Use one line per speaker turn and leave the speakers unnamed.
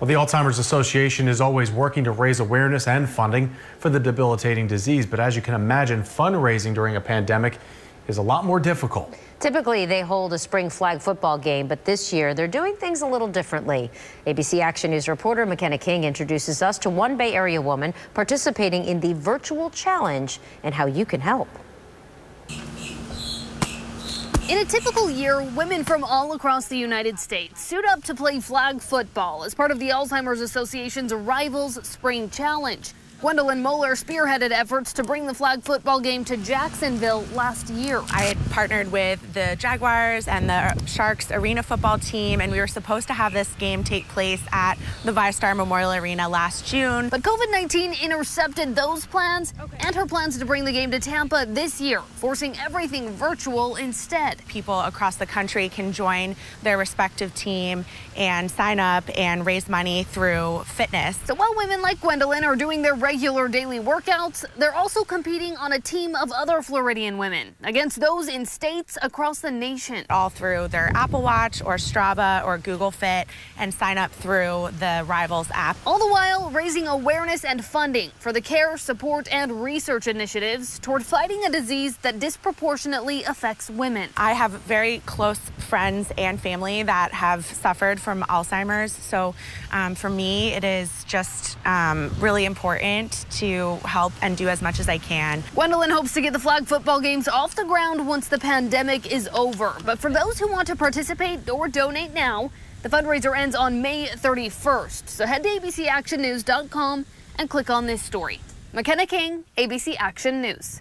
Well, the Alzheimer's Association is always working to raise awareness and funding for the debilitating disease. But as you can imagine, fundraising during a pandemic is a lot more difficult.
Typically, they hold a spring flag football game, but this year they're doing things a little differently. ABC Action News reporter McKenna King introduces us to one Bay Area woman participating in the virtual challenge and how you can help.
In a typical year, women from all across the United States suit up to play flag football as part of the Alzheimer's Association's RivALZ Spring Challenge. Gwendolyn Moeller spearheaded efforts to bring the flag football game to Jacksonville last year.
I had partnered with the Jaguars and the Sharks arena football team, and we were supposed to have this game take place at the VyStar Memorial Arena last June.
But COVID-19 intercepted those plans okay. and her plans to bring the game to Tampa this year, forcing everything virtual instead.
People across the country can join their respective team and sign up and raise money through fitness.
So while women like Gwendolyn are doing their regular daily workouts, they're also competing on a team of other Floridian women against those in states across the nation.
All through their Apple Watch or Strava or Google Fit and sign up through the RivALZ app.
All the while raising awareness and funding for the care, support, and research initiatives toward fighting a disease that disproportionately affects women.
I have very close friends and family that have suffered from Alzheimer's. So um, for me, it is just um, really important important to help and do as much as I can.
Gwendolyn hopes to get the flag football games off the ground once the pandemic is over. But for those who want to participate or donate now, the fundraiser ends on May 31st. So head to abcactionnews.com and click on this story. McKenna King, ABC Action News.